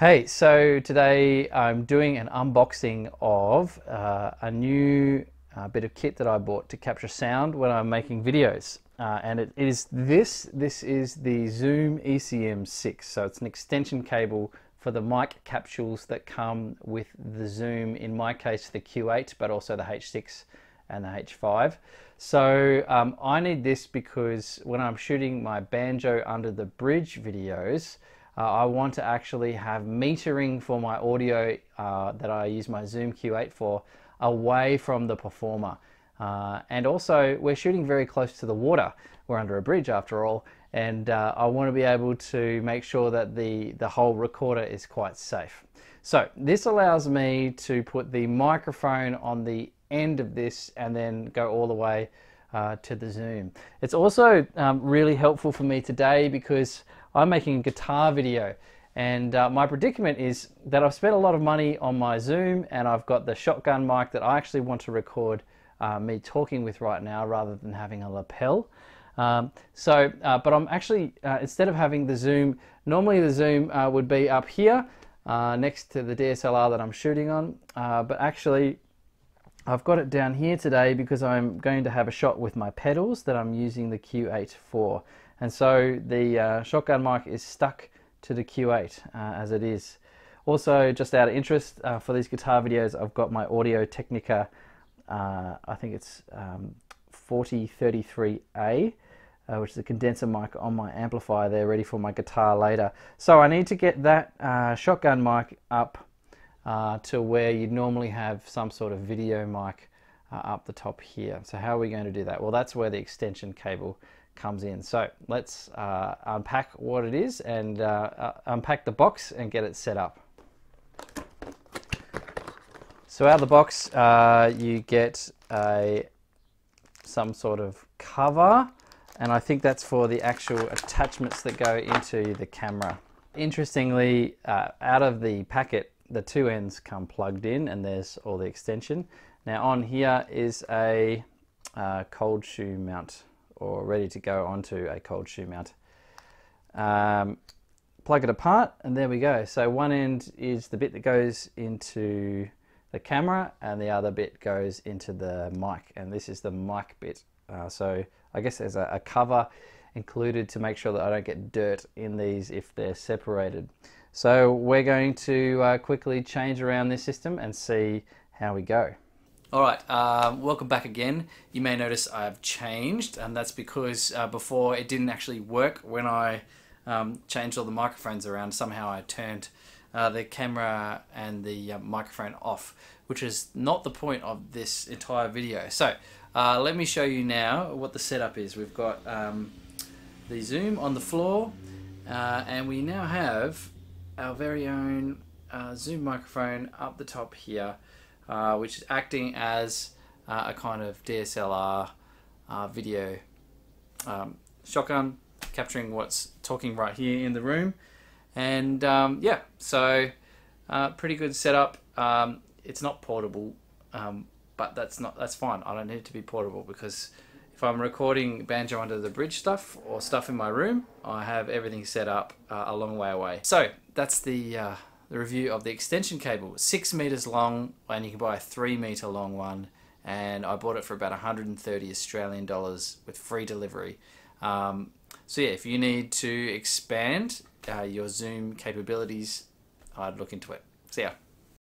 Hey, so today I'm doing an unboxing of uh, a new uh, bit of kit that I bought to capture sound when I'm making videos. Uh, and it is this, this is the Zoom ECM6. So it's an extension cable for the mic capsules that come with the Zoom, in my case the Q8, but also the H6 and the H5. So um, I need this because when I'm shooting my banjo under the bridge videos, uh, I want to actually have metering for my audio uh, that I use my Zoom Q8 for away from the performer. Uh, and also we're shooting very close to the water. We're under a bridge after all and uh, I want to be able to make sure that the, the whole recorder is quite safe. So this allows me to put the microphone on the end of this and then go all the way uh, to the zoom. It's also um, really helpful for me today because I'm making a guitar video and uh, my predicament is that I've spent a lot of money on my zoom and I've got the shotgun mic that I actually want to record uh, me talking with right now rather than having a lapel. Um, so, uh, but I'm actually, uh, instead of having the zoom, normally the zoom uh, would be up here next to the DSLR that I'm shooting on, but actually I've got it down here today because I'm going to have a shot with my pedals that I'm using the Q8 for. And so the uh, shotgun mic is stuck to the Q8 uh, as it is. Also, just out of interest, uh, for these guitar videos, I've got my Audio Technica, uh, I think it's um, 4033A, uh, which is a condenser mic on my amplifier there, ready for my guitar later. So I need to get that uh, shotgun mic up uh, to where you'd normally have some sort of video mic uh, up the top here. So how are we going to do that? Well, that's where the extension cable comes in. So let's uh, unpack what it is and uh, uh, unpack the box and get it set up. So out of the box, uh, you get a some sort of cover, and I think that's for the actual attachments that go into the camera. Interestingly, out of the packet, the two ends come plugged in and there's all the extension. Now on here is a uh, cold shoe mount or ready to go onto a cold shoe mount. Um, plug it apart and there we go. So one end is the bit that goes into the camera and the other bit goes into the mic and this is the mic bit. Uh, so I guess there's a, a cover included to make sure that I don't get dirt in these if they're separated. So we're going to uh, quickly change around this system and see how we go. All right, uh, welcome back again. You may notice I've changed, and that's because uh, before it didn't actually work when I um, changed all the microphones around. Somehow I turned uh, the camera and the uh, microphone off, which is not the point of this entire video. So uh, let me show you now what the setup is. We've got um, the zoom on the floor, and we now have our very own uh, zoom microphone up the top here, uh, which is acting as uh, a kind of DSLR uh, video um, shotgun, capturing what's talking right here in the room. And um, yeah, so uh, pretty good setup. Um, it's not portable, um, but that's not that's fine. I don't need it to be portable because if I'm recording banjo under the bridge stuff or stuff in my room, I have everything set up uh, a long way away. So that's the, uh, the review of the extension cable. Six meters long and you can buy a three meter long one and I bought it for about 130 Australian dollars with free delivery. Um, so yeah, if you need to expand uh, your Zoom capabilities, I'd look into it. See ya.